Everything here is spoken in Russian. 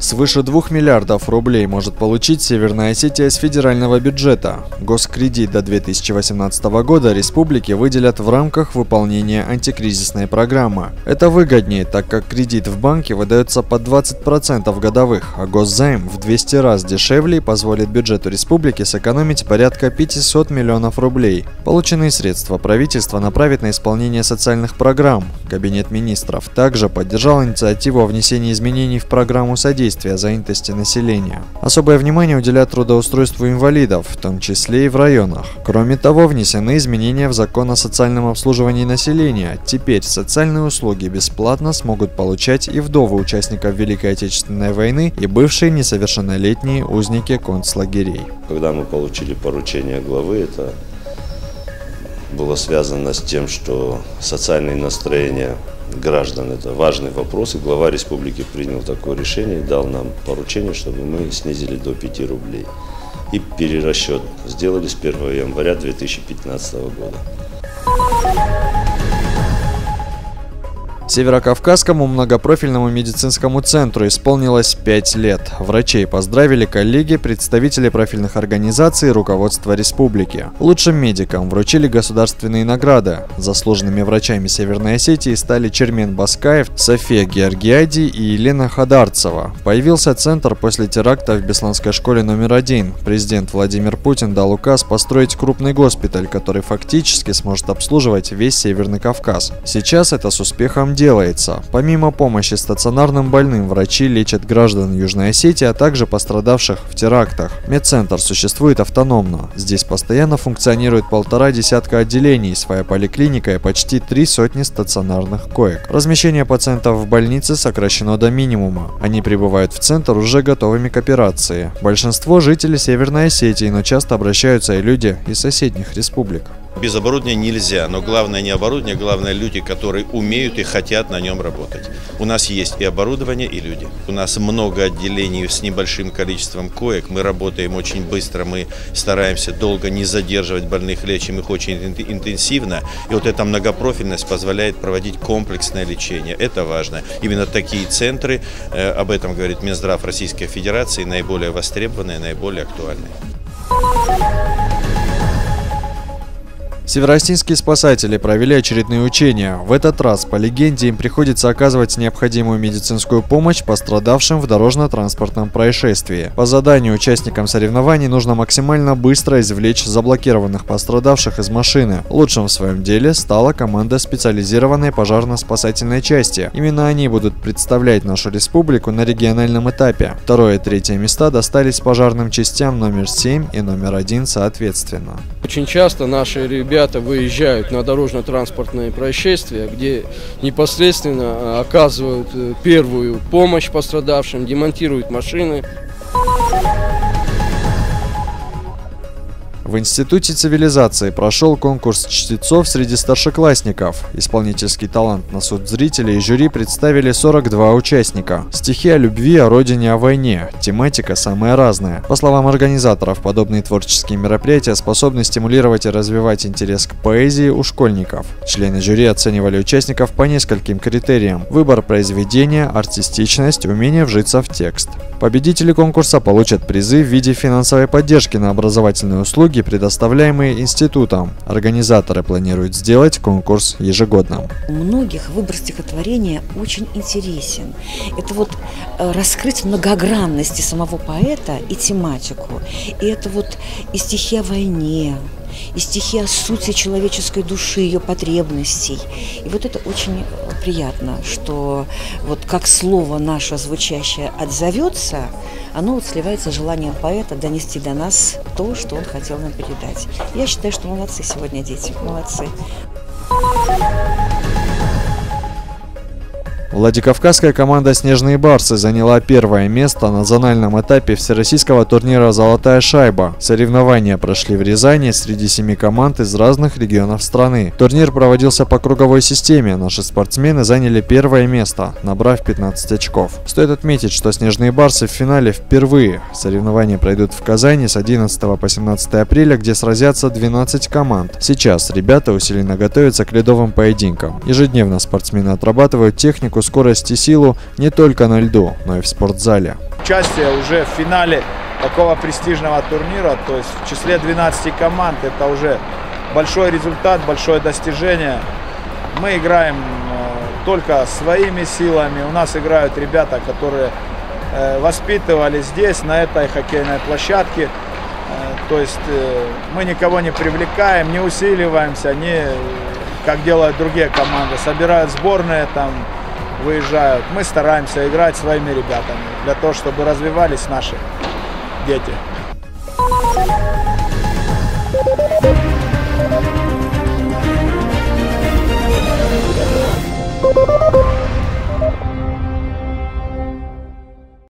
Свыше 2 миллиардов рублей может получить Северная Осетия с федерального бюджета. Госкредит до 2018 года республике выделят в рамках выполнения антикризисной программы. Это выгоднее, так как кредит в банке выдается под 20% годовых, а госзайм в 200 раз дешевле и позволит бюджету республики сэкономить порядка 500 миллионов рублей. Полученные средства правительство направит на исполнение социальных программ. Кабинет министров также поддержал инициативу о внесении изменений в программу содействия содействия занятости населения. Особое внимание уделят трудоустройству инвалидов, в том числе и в районах. Кроме того, внесены изменения в закон о социальном обслуживании населения. Теперь социальные услуги бесплатно смогут получать и вдовы участников Великой Отечественной войны и бывшие несовершеннолетние узники концлагерей. Когда мы получили поручение главы, это было связано с тем, что социальные настроения граждан. Это важный вопрос, и глава республики принял такое решение и дал нам поручение, чтобы мы снизили до 5 рублей. И перерасчет сделали с 1 января 2015 года. Северокавказскому многопрофильному медицинскому центру исполнилось 5 лет. Врачей поздравили коллеги, представители профильных организаций и руководства республики. Лучшим медикам вручили государственные награды. Заслуженными врачами Северной Осетии стали Чермен Баскаев, София Георгиади и Елена Хадарцева. Появился центр после теракта в Бесланской школе номер один. Президент Владимир Путин дал указ построить крупный госпиталь, который фактически сможет обслуживать весь Северный Кавказ. Сейчас это с успехом делается. Помимо помощи стационарным больным, врачи лечат граждан Южной Осетии, а также пострадавших в терактах. Медцентр существует автономно. Здесь постоянно функционирует полтора десятка отделений, своя поликлиника и почти три сотни стационарных коек. Размещение пациентов в больнице сокращено до минимума. Они прибывают в центр уже готовыми к операции. Большинство жителей Северной Осетии, но часто обращаются и люди из соседних республик. Без оборудования нельзя, но главное не оборудование, главное люди, которые умеют и хотят на нем работать. У нас есть и оборудование, и люди. У нас много отделений с небольшим количеством коек. Мы работаем очень быстро, мы стараемся долго не задерживать больных, лечим их очень интенсивно. И вот эта многопрофильность позволяет проводить комплексное лечение. Это важно. Именно такие центры, э, об этом говорит Минздрав Российской Федерации, наиболее востребованные, наиболее актуальные. Северостинские спасатели провели очередные учения. В этот раз, по легенде, им приходится оказывать необходимую медицинскую помощь пострадавшим в дорожно-транспортном происшествии. По заданию участникам соревнований нужно максимально быстро извлечь заблокированных пострадавших из машины. Лучшим в своем деле стала команда специализированной пожарно-спасательной части. Именно они будут представлять нашу республику на региональном этапе. Второе и третье места достались пожарным частям номер 7 и номер 1 соответственно. Очень часто наши ребята ребята выезжают на дорожно-транспортные происшествия, где непосредственно оказывают э, первую помощь пострадавшим, демонтируют машины. В Институте цивилизации прошел конкурс чтецов среди старшеклассников. Исполнительский талант на суд зрителей и жюри представили 42 участника. Стихи о любви, о родине, о войне. Тематика самая разная. По словам организаторов, подобные творческие мероприятия способны стимулировать и развивать интерес к поэзии у школьников. Члены жюри оценивали участников по нескольким критериям. Выбор произведения, артистичность, умение вжиться в текст. Победители конкурса получат призы в виде финансовой поддержки на образовательные услуги услуги, предоставляемые институтом. Организаторы планируют сделать конкурс ежегодным. У многих выбор стихотворения очень интересен. Это вот э, раскрыть многогранности самого поэта и тематику. И это вот и стихи о войне, и стихи о сути человеческой души, ее потребностей. И вот это очень приятно, что вот как слово наше звучащее отзовется, оно вот сливается желанием поэта донести до нас то, что он хотел нам передать. Я считаю, что молодцы сегодня дети, молодцы. Владикавказская команда «Снежные барсы» заняла первое место на зональном этапе всероссийского турнира «Золотая шайба». Соревнования прошли в Рязани среди семи команд из разных регионов страны. Турнир проводился по круговой системе. Наши спортсмены заняли первое место, набрав 15 очков. Стоит отметить, что «Снежные барсы» в финале впервые. Соревнования пройдут в Казани с 11 по 17 апреля, где сразятся 12 команд. Сейчас ребята усиленно готовятся к ледовым поединкам. Ежедневно спортсмены отрабатывают технику технику, скорость и силу не только на льду, но и в спортзале. Участие уже в финале такого престижного турнира, то есть в числе 12 команд, это уже большой результат, большое достижение. Мы играем э, только своими силами. У нас играют ребята, которые э, воспитывали здесь, на этой хоккейной площадке. Э, то есть мы никого не привлекаем, не усиливаемся, не как делают другие команды. Собирают сборные, там выезжают. Мы стараемся играть своими ребятами для того, чтобы развивались наши дети.